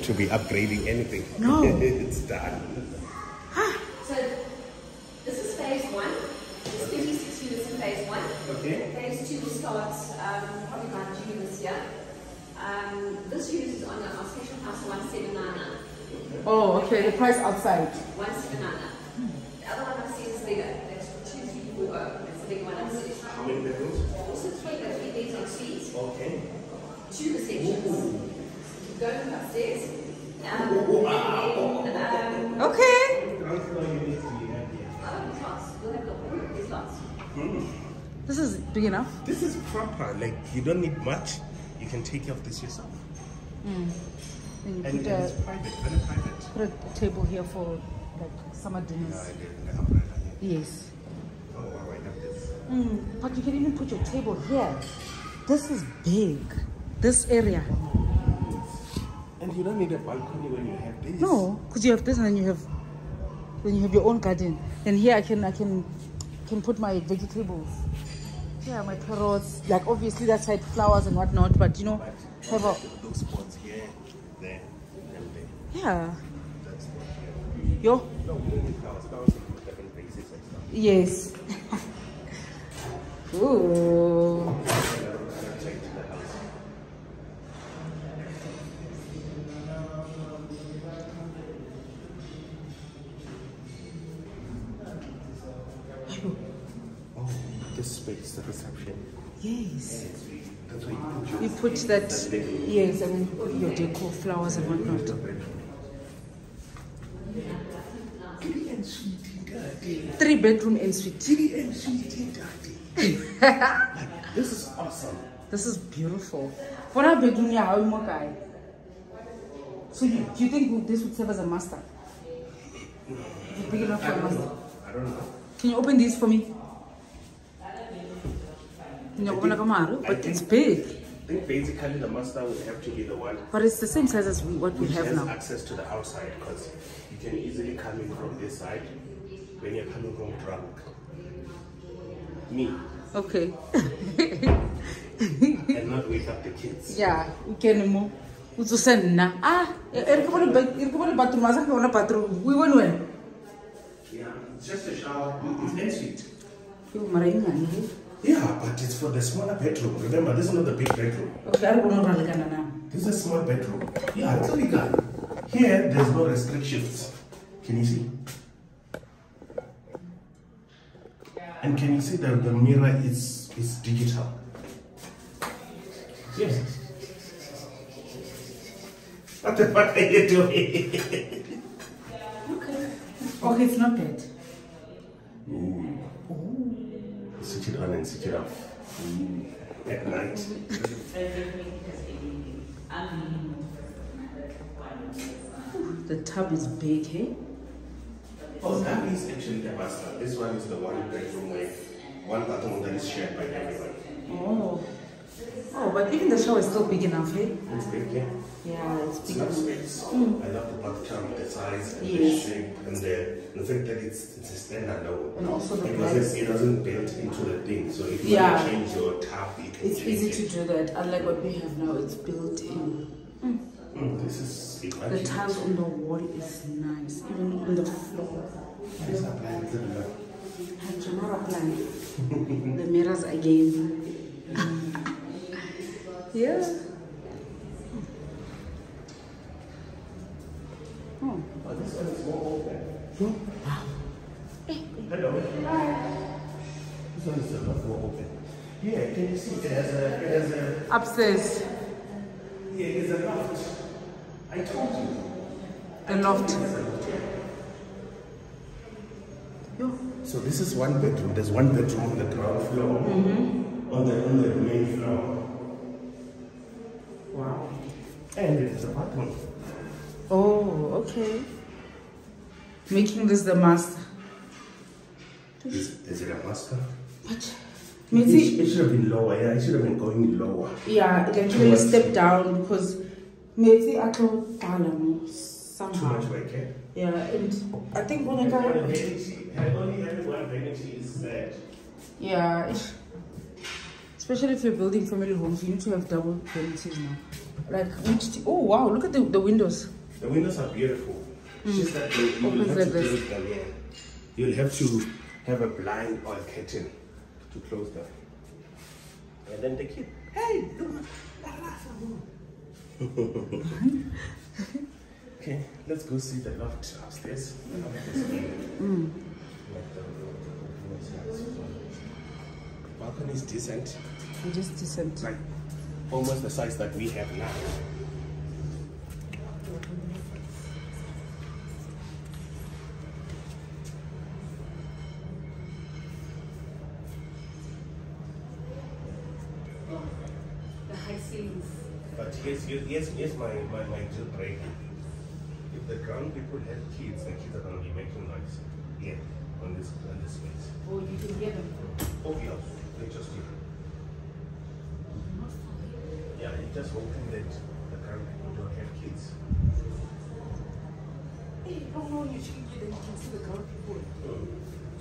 don't have to be upgrading anything. No. it's done. So this is phase one. There's 36 units in phase one. Okay. Phase two will start um, probably around June this year. Um, this unit is on our special house 1799. Oh, okay. The price outside. 1799. The other one upstairs is bigger. That's 2340. That's the big one upstairs. How many bedrooms? Also three, but three beds en suite. Okay. Two receptions. Keep going upstairs. Um, Okay. Ground floor units do you have here? other slots. We'll have the all of these slots. This is big enough. This is proper. Like you don't need much. You can take care of this yourself. And you And, put and a, it's private, very private. put a table here for like summer dinners. the, the umbrella here. Yes. Oh wow, I have this. Mm, but you can even put your table here. This is big. This area. And you don't need a balcony when you have this. No, because you have this and then you have then you have your own garden. And here I can I can can put my vegetables. Yeah, my carrots. Like obviously that side flowers and whatnot, but you know, But have a those spots here, there, and there. yeah. That's what here. Yo. No, we don't need flowers. Flowers in different places and stuff. Yes. Ooh. This space, the reception. Yes. That's you put You put that yes, I mean your decor, flowers and whatnot. And. Three bedroom en suite. Kitty and daddy. this is awesome. This is beautiful. For a bedroom, yeah, how you guy? So you, do you think this would serve as a master? Is it big enough for a master? I don't know. Can you open these for me? I but it's big. I think basically the master would have to be the one But it's the same size as what we have now. access to the outside because you can easily come in from this side when you're coming home drunk. Me. Okay. and not wake up the kids. yeah, we can move. Utsu senna. Ah, irkabona bathroom, asa kabona bathroom. We went when? Yeah, it's just a shower. It's ensuite. Yo, mara ingani. Yeah, but it's for the smaller bedroom. Remember, this is not the big bedroom. Okay, I don't know what I'm now. This is a small bedroom. Yeah, it's legal. Here, there's no restrictions. Can you see? And can you see that the mirror is is digital? Yes. What the fuck are you doing? Okay. Okay, it's not bad. Switch it on and switch it off. Mm, at night. The tub is big, hey? Oh, that is actually the master. This one is the one bedroom with one bathroom that is shared by everyone. Oh. Oh, but even the shower is still big enough, hey? It's big, yeah. Yeah, it's big enough space. Mm. I love the bathtub, the size, and the shape, and the, the fact that it's it's a standalone. And also the because price. it, it doesn't build into the thing, so if you Yeah. want to change your tap, you can It's easy it. to do that. Unlike what we have now, it's built in. Mm, mm. mm this is The tiles on the wall is nice, even on the floor. Appliance, I love. And tomorrow plan. the mirrors again. yeah. Oh. Oh, this one is more open. Wow. Hello. This one is a more open. Yeah, can you see? It has a, it has a, Upstairs, yeah, it's a loft. I told you. the loft. Yo. So this is one bedroom. There's one bedroom on the ground floor. Mm-hmm. On the on the main floor. Wow. And it is a bathroom. Oh, okay. Making this the master. Is, is it a master? But It, maybe it should have been lower. Yeah, it should have been going lower. yeah, it actually step down because maybe I can Too somehow. much work, eh? Yeah, and I think when I And got vanity, and only having one is sad. yeah, ish. Especially if you're building family homes, you need to have double vanities now. Like which? Oh wow! Look at the, the windows. The windows are beautiful. It's just that you, you will have like to this. close them, yeah. You'll have to have a blind or a curtain to close them. And then the kid, hey. Okay, let's go see the loft upstairs. Mm. Balcony is decent, It is decent. like almost the size that we have now. The high ceilings. But here's, here's, here's, here's my, my, my deal breaker. If the ground people have kids, the kids are going to be making noise. Yeah, on this, on this space. Or oh, you can hear them. Oh, Obvious, they just do. Yeah, you just hoping that the current people don't have kids. Hey, oh no, you should you can see the ground people.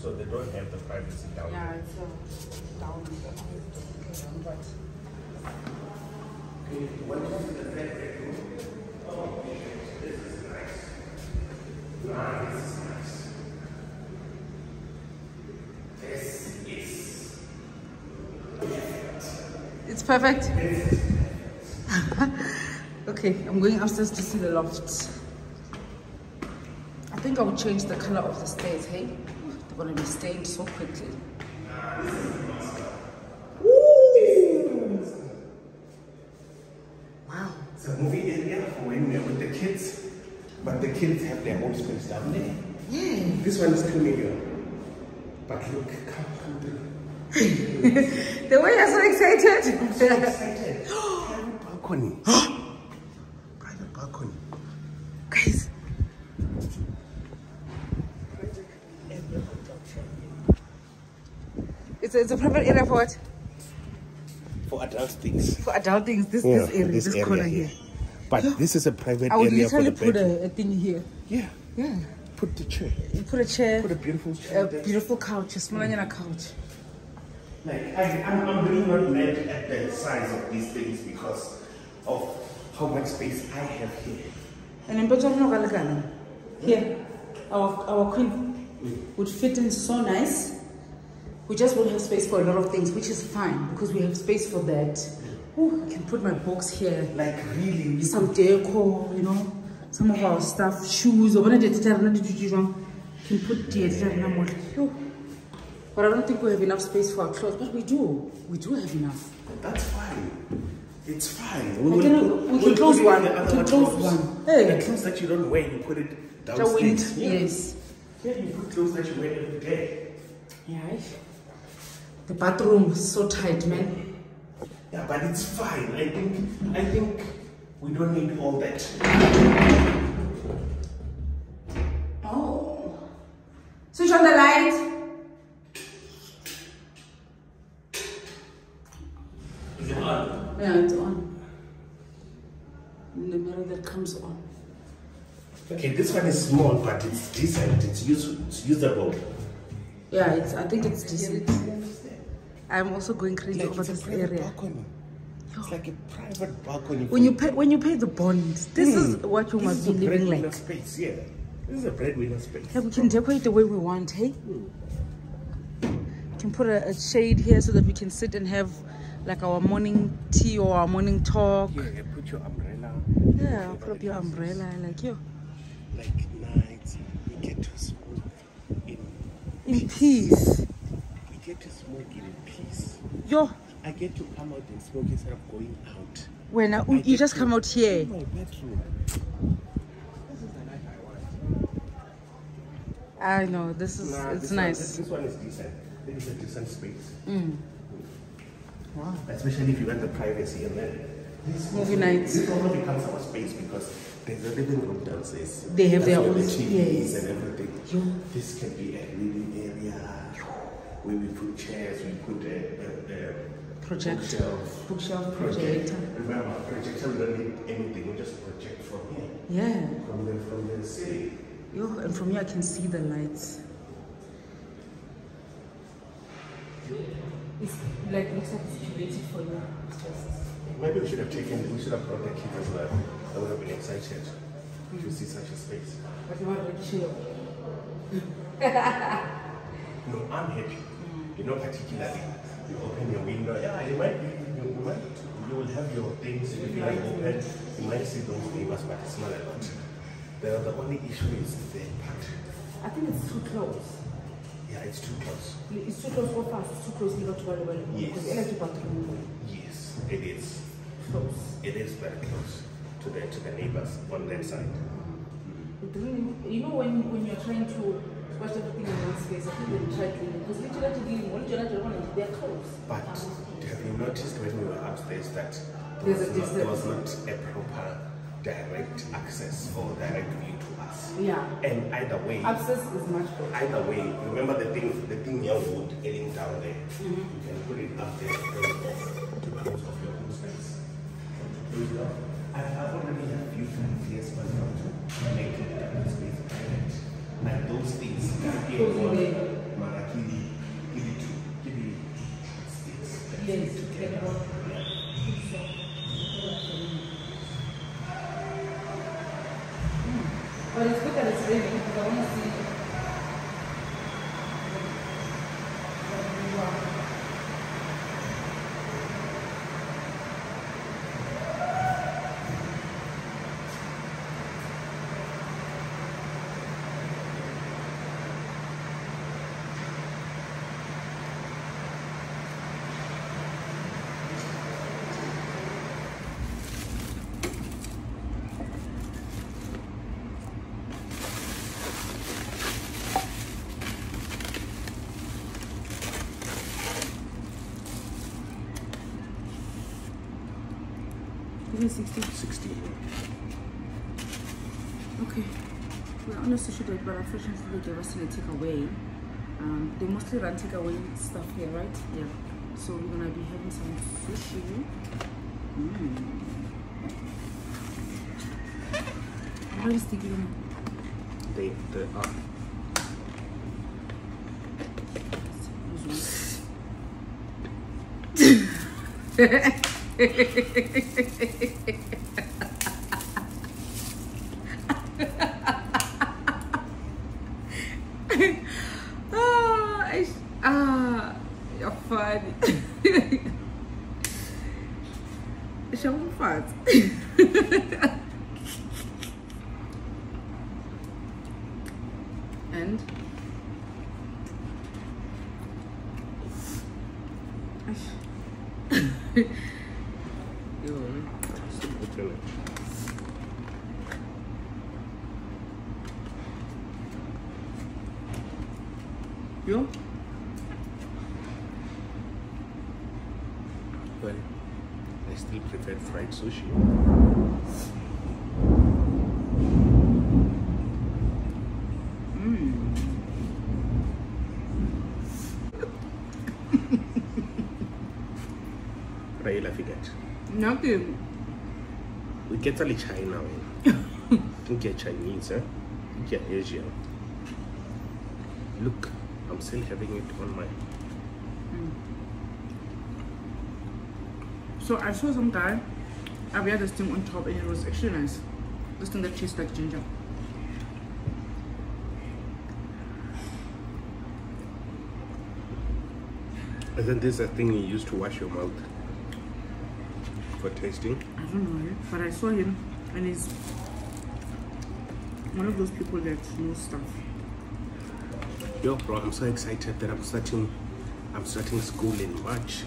So they don't have the privacy down Yeah, there. it's uh, down. Okay, but What is the bed bedroom? Oh, this is nice. Nice, this is nice. This is it's perfect. okay, I'm going upstairs to see the loft. I think I will change the color of the stairs. Hey, they're gonna be stained so quickly. Wow. It's a movie area for when they're with the kids, but the kids have their own space down there. Yeah. This one is familiar. But look, come, come. The way you're so excited. Excited. Private balcony. Private balcony. Guys, it's a, it's a private area for what? For adult things. For adult things. This Yeah, this area, this this, area corner here. here. But this is a private I would area for literally the put a, a thing here. Yeah. Yeah. Put the chair. You put a chair, Put a beautiful chair a there. beautiful couch, a small mm. a couch. Like, I, I'm, I'm really not mad at the size of these things because of how much space I have here. And in Botswana, here, our, our queen mm. would fit in so nice. We just won't have space for a lot of things, which is fine because we have space for that. Mm. Ooh, I can put my books here. Like, really, some decor, you know, some of our stuff, shoes, or whatever can put the But I don't think we have enough space for our clothes. But we do. We do have enough. That's fine. It's fine. I can- we can close one. We can close one. Hey. The clothes that you don't wear, you put it downstairs. Yeah. yes. Yeah, you put clothes that you wear every day. Yeah. The bathroom is so tight, man. Yeah, but it's fine. I think I think we don't need all that. Oh. Switch on the light. Is on? Yeah, it's on. The mirror that comes on. Okay, this one is small, but it's decent. It's, use, it's usable. Yeah, it's. I think it's decent. I'm also going crazy Like over this area. balcony. It's like a private balcony. When you pay when you pay the bond, this is hmm. what you this must is be a living breadwinner like. space, yeah. This is a breadwinner space. Yeah, we can decorate the way we want, hey? we can put a, a shade here so that we can sit and have like our morning tea or our morning talk. Yeah, you put your umbrella. Yeah, put up your umbrella, like you. Like night, we get to smoke in in peace. we get to smoke in peace. Yo, I get to come out and smoke instead of going out. when I, I you just come out here. In my bedroom. This is the life I want. I know this is Nah, it's this nice. this, this one is decent. It is a decent space. Mm. Wow. Especially if you want the privacy and then this Movie also- nights. This also becomes our space because there's a living room downstairs. They have That's their own the TVs space. and everything. Yo. This can be a reading area where we put chairs, we put a, a, a Project. bookshelf. Bookshelf Project. projector. Remember, projector we don't need anything. We just project from here, Yeah. from the from the city. Yo, and from here I can see the lights. It's like looks like it's curated for you. Maybe we should have taken, we should have brought the kids as well. I would have been excited to see such a space. But you want to chill. No, I'm happy. You know, particularly, you open your window. Yeah, you might be, you, you might, you will have your things if you like open. You might see those neighbors, but it's not a lot. The, the only issue is the part. I think it's too close. It's too close. It's too close for fast. It's too close not to about. Yes. Because the energy Yes, it is. close. It is very close to the to the neighbors on their side. Mm-hmm. It really, you know, when when you're trying to squash everything in one space, I think they try to because literally, when you're they're close. But have you noticed when we were upstairs that there There's a was, not, there was not a proper direct access or direct view to us? Yeah. And either way, access is much better. either way, remember the thing, the thing your wood heading down there. Mm-hmm. You can put it up there close off to close off your own space. I, I've already had a few times yes, but not to make it a space private. Like those things, Closing the- Marakili, give it to, give it space. Yes, you can go. But it's good that it's raining because I want to see. Is it 60? 16. Okay. We're on a sushi date, but unfortunately they gave us a takeaway. Um, they mostly run takeaway stuff here, right? Yeah. So we're gonna be having some sushi. Mm. What is the game? They, they are I, ah, you're funny. Shall we fast? and Yo. Open it. Yo. Well, I still prefer fried sushi. What are you laughing at? Nothing. We get only China. I think you're Chinese, eh? I think you're Asian. Look, I'm still having it on my. So I saw some guy. I had this thing on top, and it was actually nice. This thing that tastes like ginger. Isn't this a thing you use to wash your mouth for tasting? I don't know, but I saw him, and he's one of those people that knows stuff. Yo, bro, I'm so excited that I'm starting. I'm starting school in March,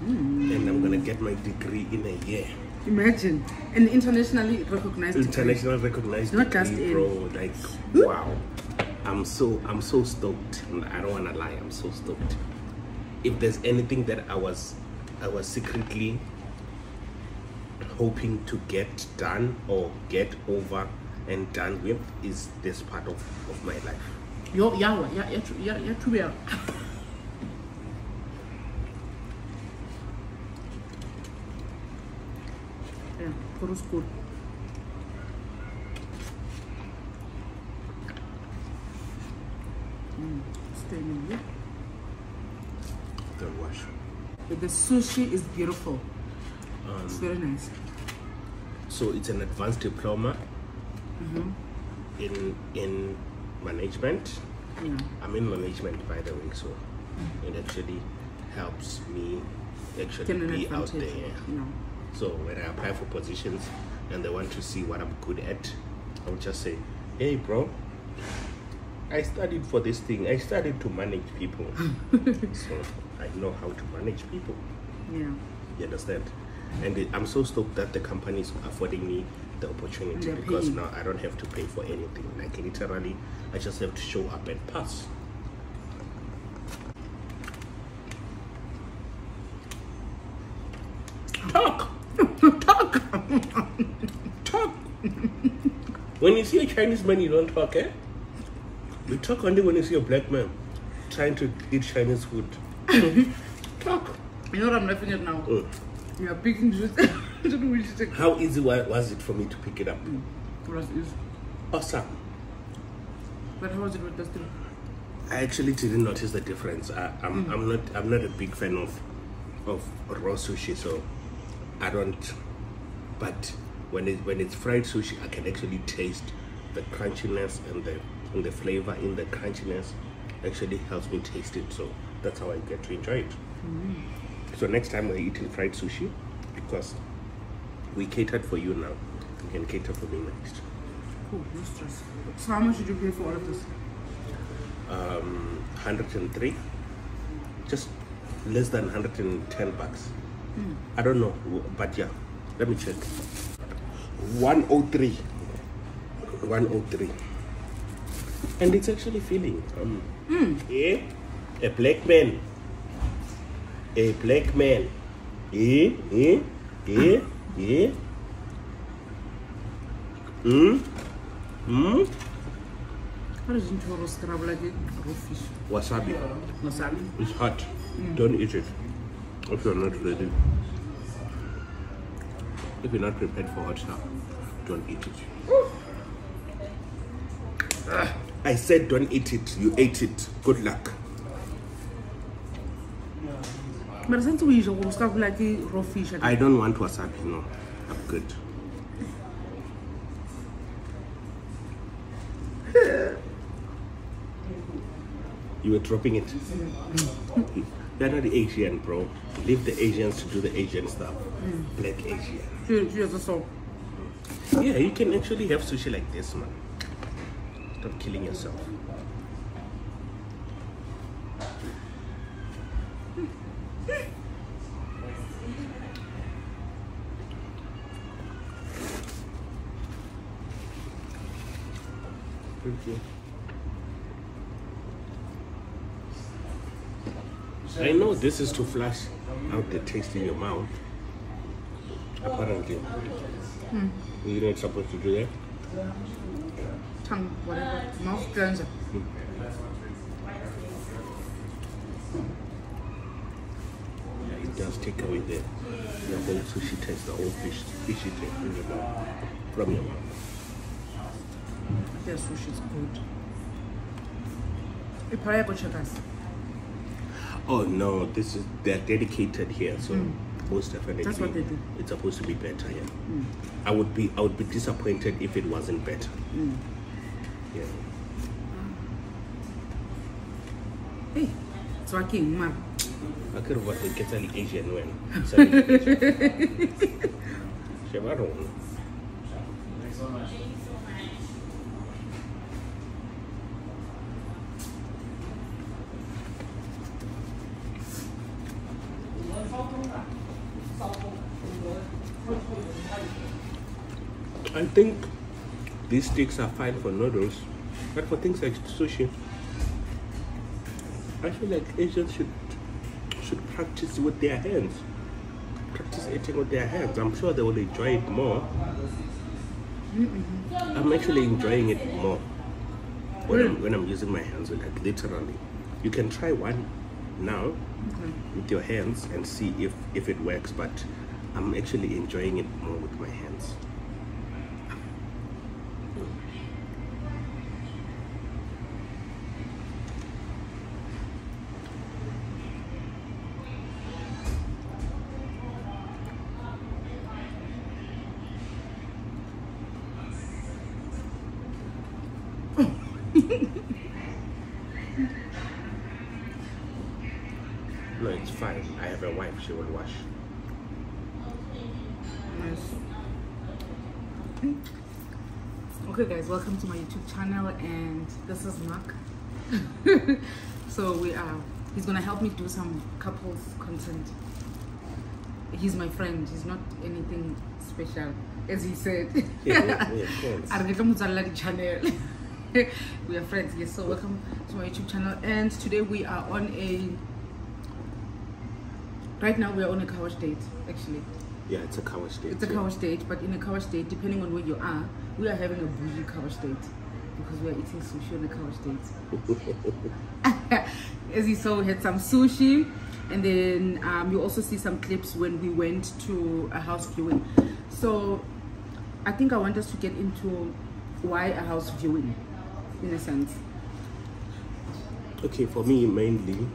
hmm. and I'm gonna get my degree in a year. Imagine And internationally recognized. degree. International recognized Not just degree, in- bro. Like, hmm? wow. I'm so I'm so stoked. I don't wanna lie. I'm so stoked. If there's anything that I was I was secretly hoping to get done or get over and done with is this part of, of my life. Yo, yeah, yeah, yeah, yeah, yeah. Yeah, School. Mm, here. The wash. But the sushi is beautiful. It's very nice. So it's an advanced diploma Mm-hmm. in in management. Yeah. I'm in management by the way, so it actually helps me actually Get an be out there. You know. So when I apply for positions and they want to see what I'm good at, I'll just say, "Hey, bro, I studied for this thing. I studied to manage people, so I know how to manage people." Yeah. You understand? And it, I'm so stoked that the company is affording me the opportunity They're because paying. now I don't have to pay for anything. Like literally, I just have to show up and pass. Talk, talk, talk. When you see a Chinese man, you don't talk, eh? You talk only when you see a black man trying to eat Chinese food. talk. You know what I'm laughing at now? You are picking just. I don't know which is How easy was it for me to pick it up? For us is. Awesome. But how was it with Dustin? I actually didn't notice the difference. I, I'm, I'm not I'm not a big fan of of raw sushi, so I don't. But when it when it's fried sushi, I can actually taste the crunchiness and the and the flavor in the crunchiness. Actually helps me taste it, so that's how I get to enjoy it. So next time we're eating fried sushi, because we catered for you now, you can cater for me next. Cool, no stress. So how much did you pay for all of this? um, 103 just less than 110 bucks i don't know but yeah let me check 103 103 and it's actually feeling um, yeah, a black man a black man yeah, yeah, yeah, yeah. Mm? Mm? How does it churro scrub like a raw fish? wasabi Wasabi. It's hot. Don't eat it if you're not ready. If you're not prepared for hot stuff, don't eat it. Ah, I said don't eat it. You ate it. Good luck. But since we use a like raw fish, I don't want wasabi. No, I'm good. You were dropping it. You're not Asian, bro. Leave the Asians to do the Asian stuff. Hmm. Black Asian. she, she has a soul. Yeah, you can actually have sushi like this, man. Stop killing yourself. Thank you. I know this is to flush out the taste in your mouth. Apparently. Hmm. You're not supposed to do that. Tongue, whatever. Mouth cleanser. Hmm. It does take away the, the whole sushi taste, the whole fish, fishy taste in your mouth, from your mouth. Their sushi is good. Ipaya go check us. Oh no, this is they're dedicated here, so hmm. most definitely That's what they do. it's supposed to be better. Yeah, hmm. I would be I would be disappointed if it wasn't better. Hmm. Yeah, Hey, it's working, man. I could have worked get an Asian when. selling Asian. Chevron. I think these sticks are fine for noodles, but for things like sushi, I feel like Asians should should practice with their hands. Practice eating with their hands. I'm sure they will enjoy it more. I'm actually enjoying it more when I'm, when I'm using my hands, like literally. You can try one now with your hands and see if, if it works, but I'm actually enjoying it more with my hands. Her wife. She will wash. Nice. Okay, guys, welcome to my YouTube channel, and this is Mark. so we are. He's gonna help me do some couples content. He's my friend. He's not anything special, as he said. Yeah, yeah, of course. A re tlo mo tswalela di-channel. we are friends, yes. So welcome to my YouTube channel, and today we are on a. Right now we are on a couch date, actually. Yeah, it's a couch date. It's a yeah. couch date, but in a couch date, depending on where you are, we are having a bougie couch date because we are eating sushi on the couch date. As you saw, we had some sushi, and then um, you also see some clips when we went to a house viewing. So, I think I want us to get into why a house viewing, in a sense. Okay, for me mainly,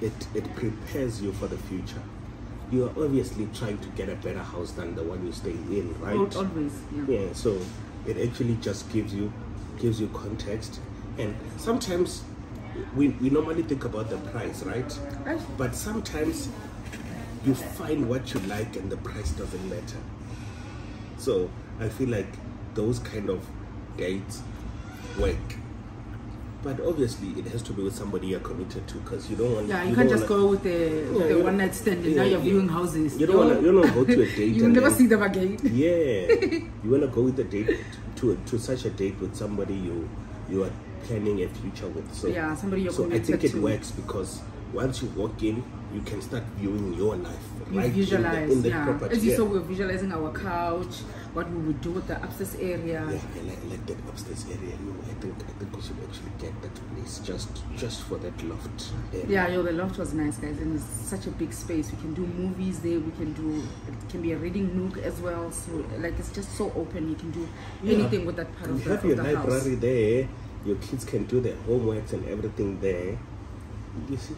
it it prepares you for the future. You are obviously trying to get a better house than the one you stay in, right? Al- Always, yeah. Yeah, so it actually just gives you gives you context, and sometimes we we normally think about the price, right? Right. But sometimes you find what you like and the price doesn't matter. So I feel like those kind of dates work. But obviously, it has to be with somebody you're committed to, because you don't want. Yeah, you, don't can't just wanna- go with the, Yeah, the one night stand and yeah, now you're viewing houses. You don't wanna- you don't go to a date you never then- see them again. Yeah, you want to go with a date to to such a date with somebody you you are planning a future with. So Yeah, somebody you're committed to. so I think it to. works because once you walk in, you can start viewing your life You right visualize, in the, in the yeah. property. As you yeah. saw, we're visualizing our couch, what we would do with the upstairs area. Yeah, I like, I like that upstairs area. You know, I think I think we should actually get that place just just for that loft. area. Yeah, yo, the loft was nice, guys, and it's such a big space. We can do movies there. We can do it can be a reading nook as well. So like it's just so open. You can do Yeah. anything with that part You of the, have your the library house. there. Your kids can do their homeworks and everything there. You see.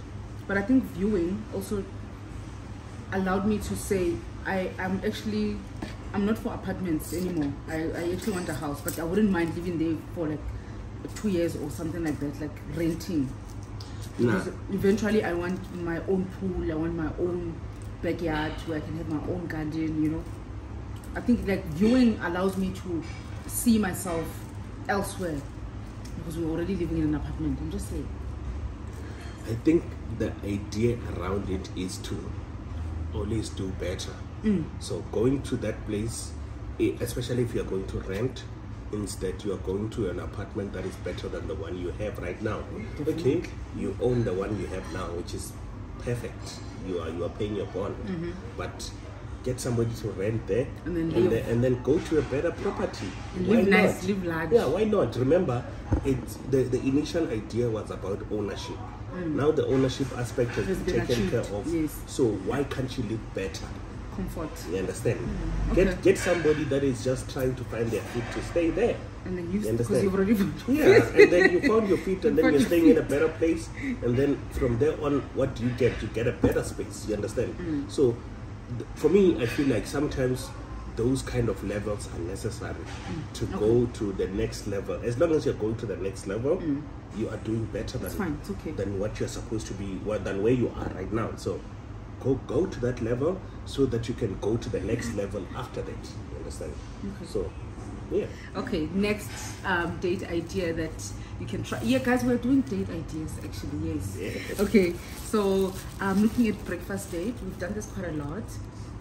But I think viewing also allowed me to say I am actually I'm not for apartments anymore. I, I actually want a house, but I wouldn't mind living there for like two years or something like that, like renting. Nah. Because eventually I want my own pool, I want my own backyard where I can have my own garden, you know. I think like viewing allows me to see myself elsewhere because we're already living in an apartment. I'm just saying. I think the idea around it is to always do better. Mm. So going to that place, especially if you are going to rent, instead you are going to an apartment that is better than the one you have right now. Okay, you own the one you have now, which is perfect. You are you are paying your bond, but get somebody to rent there. And then and, live. then, and then go to a better property. And Why live nice, not? live large. Yeah, why not? Remember, it's the, the initial idea was about ownership. Now the ownership aspect has Mm. Has been been taken care of. yes. So why can't you live better? Comfort. You understand? Mm, Get okay. get somebody that is just trying to find their feet to stay there. And then you, You understand? you've already Yeah, and then you found your feet, and then you're your staying in a better place, and then from there on, what do you get? You get a better space. You understand? Mm. So, for me, I feel like sometimes those kind of levels are necessary Mm. to go to the next level. As long as you're going to the next level, you are doing better than fine, it's okay. than what you're supposed to be, than where you are right now. So, go go to that level so that you can go to the next level after that. You understand? So, yeah. Okay, next um, date idea that you can try. Yeah, guys, we're doing date ideas actually. Yes. Okay, so um, looking at breakfast date, we've done this quite a lot,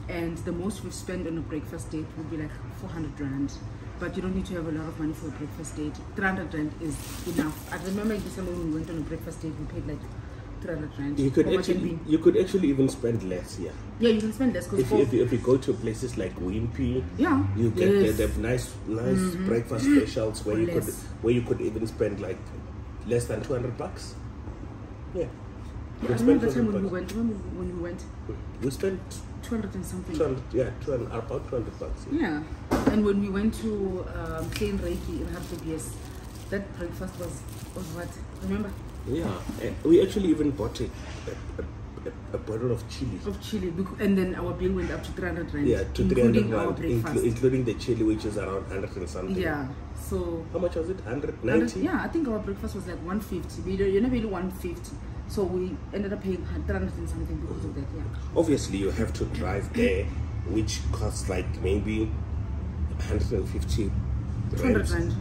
and the most we've spent on a breakfast date would be like 400 rand. But you don't need to have a lot of money for a breakfast date. 300 rand is enough. I remember in December when we went on a breakfast date, we paid like 300 rand. You could actually you could actually even spend less, yeah. Yeah, you can spend less If you, if you, if you go to places like Wimpy, Yeah. you get Yes. they have nice nice breakfast specials where Or you could where you could even spend like less than two hundred bucks. Yeah. You I remember the time when we went. When we, when we went. We spent 200 and something. two hundred yeah, two hundred about two hundred bucks. Yeah. Yeah, and when we went to um, Plain Reiki in Hartbees, that breakfast was was what? Remember? Yeah. We actually even bought a, a, a, a bottle of chili. Of chili, and then our bill went up to 300 rand. Yeah, to three hundred including our rand, inclu- breakfast. including the chili, which is around hundred and something. yeah, so. How much was it? Hundred 100. Yeah, I think our breakfast was like 150. We don't- You know, really 150. So we ended up paying 300 and something because of that, yeah. Obviously, you have to drive there, which costs like maybe 150 200 rand rand.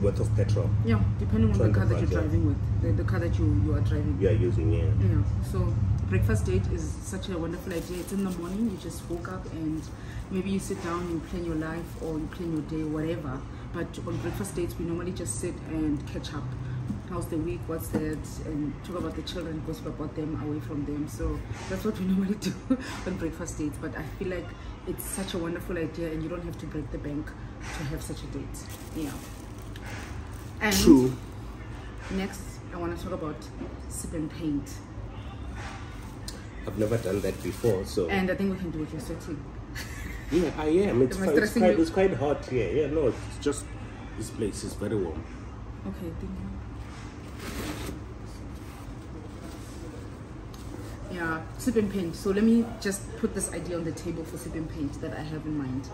worth of petrol. Yeah, depending on the car that you're driving with, the, the car that you, you are driving. You are using yeah. Yeah, so breakfast date is such a wonderful idea. It's in the morning, you just woke up and maybe you sit down and plan your life or you plan your day, whatever. But on breakfast dates, we normally just sit and catch up. How's the week? What's that? And talk about the children, gossip about them, away from them. So that's what we normally do on breakfast dates. But I feel like it's such a wonderful idea and you don't have to break the bank to have such a date. Yeah. And True. next, I want to talk about sip and paint. I've never done that before, so And I think we can do it. You're sweating. yeah, I am. It's, quite, it's quite it's quite hot here. Yeah, no, it's just this place is very warm. Okay, thank you. Yeah, sip and paint. So let me just put this idea on the table for sip and paint that I have in mind.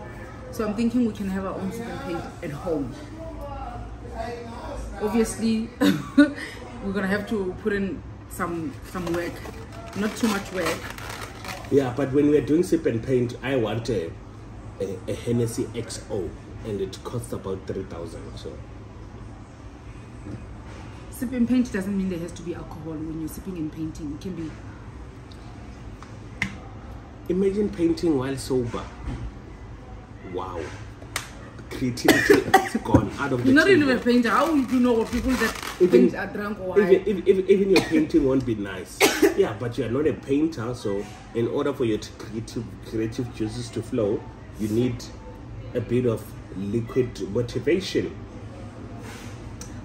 So I'm thinking we can have our own sip and paint at home. Obviously, we're gonna have to put in some some work, not too much work. Yeah, but when we're doing sip and paint, I want a a, a Hennessy XO, and it costs about three thousand. So Sip and paint doesn't mean there has to be alcohol when you're sipping and painting. It can be imagine painting while sober. Wow, creativity is gone out of the You're not even a painter. How would you know what people that Even- paint are drunk or high? even, even, even, your painting won't be nice. yeah, but you're not a painter, so in order for your creative creative juices to flow, you need a bit of liquid motivation.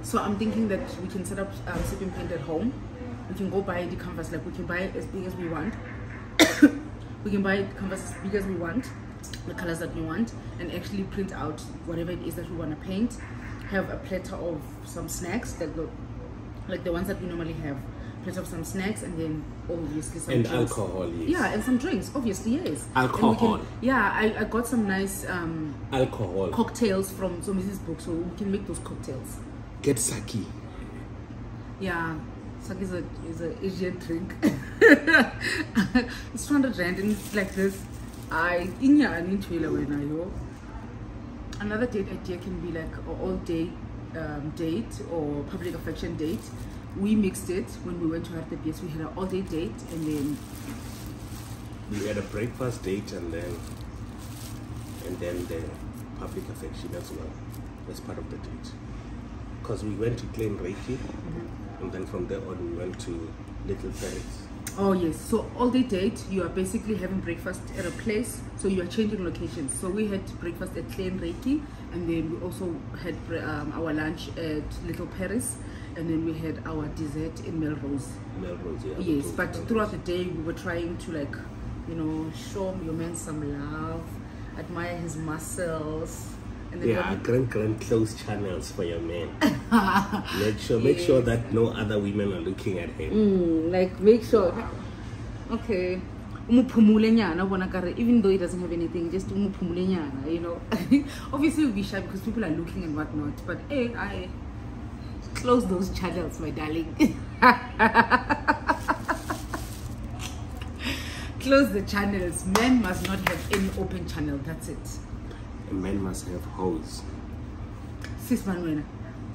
So I'm thinking that we can set up um, sip and paint at home. We can go buy the canvas, like we can buy as big as we want. we can buy the canvas as big as we want, the colors that we want, and actually print out whatever it is that we want to paint. Have a platter of some snacks, like the like the ones that we normally have. Platter of some snacks, and then obviously some And drinks. alcohol, yes. Yeah, and some drinks, obviously, yes. Alcohol. can- yeah, I, I got some nice um, Alcohol. cocktails from so Mrs. Book, so we can make those cocktails. Get sake. Yeah, sake is a is a Asian drink. it's 200 rand and it's like this. I inyani nthwele wena yo. Another date idea can be like an all day um, date or public affection date. We mixed it when we went to RTPS. We had an all day date and then We had a breakfast date and then and then the public affection as well as part of the date. Because we went to Glen Reiki and then from there on we went to Little Paris. Oh yes, so all day date, you are basically having breakfast at a place, so you are changing locations. So we had breakfast at Klein Reiki, and then we also had um, our lunch at Little Paris, and then we had our dessert in Melrose. Melrose, yeah. Yes, but Melrose. throughout the day, we were trying to like, you know, show your man some love, admire his muscles, Yeah, what grand grand close channels for your man. make sure make sure that no other women are looking at him. Mm, like make sure. Okay. Ubona kare even though he doesn't have anything just you know? Obviously we'll be shy because people are looking and whatnot but hey i close those channels my darling. Close the channels. Men must not have any open channel that's it A man must have hoes. sis manuela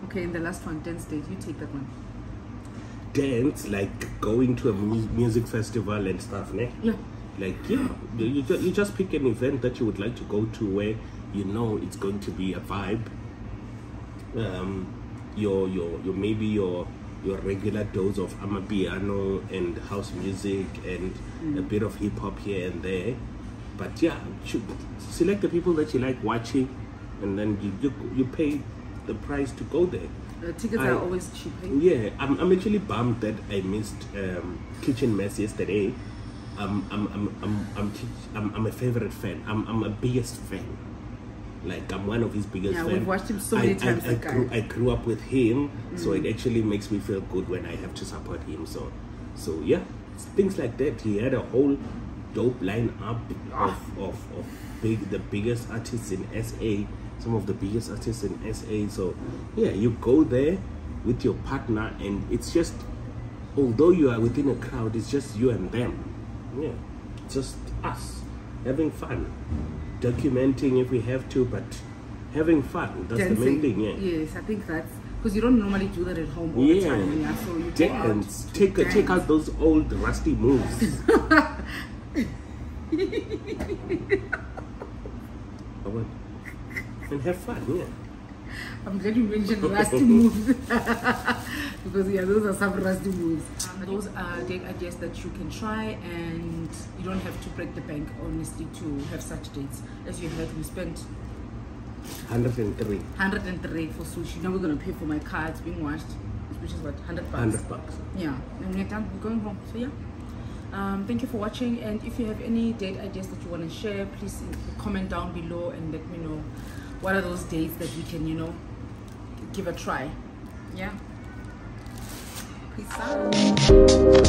okay in the last one dance date you take that one Dance like going to a mu- music festival and stuff, ne? yeah Like yeah, you, you you just pick an event that you would like to go to where you know it's going to be a vibe. Um, your your your maybe your your regular dose of amapiano and house music and a bit of hip hop here and there. But yeah, select the people that you like watching, and then you you, you pay the price to go there. uh, tickets I- are always cheap eh? Yeah, I'm, I'm actually bummed that I missed um, Kitchen Mess yesterday. I'm I'm I'm I'm I'm, I'm, I'm a favorite fan. I'm I'm a biggest fan. Like I'm one of his biggest Yeah, fans. we've watched him so many times, I, I. Mm. grew, I grew up with him, so it actually makes me feel good when I have to support him. So, so yeah, things like that. He had a whole dope lineup of, of, of big the biggest artists in SA, some of the biggest artists in SA. So yeah, you go there with your partner, and it's just although you are within a crowd, it's just you and them. Yeah, just us having fun, documenting if we have to, but having fun. That's the main thing. Yeah. Yes, I think that's because you don't normally do that at home all the Yeah, time. Yeah, so you dance. out Take dance. take out those old rusty moves. Oh, what? and have fun. Yeah. I'm glad you mentioned rusty moves because yeah, those are some rusty moves. Um, those are date ideas that you can try, and you don't have to break the bank honestly to have such dates. As you heard, we spent 103. 103 for sushi. Now we're gonna pay for my car. It's being washed, which is what 100 bucks. 100 bucks. Yeah, and we're done. We're going home. So yeah. Um, thank you for watching and if you have any date ideas that you want to share please comment down below and let me know. What are those dates that we can you know give a try? Yeah. Peace out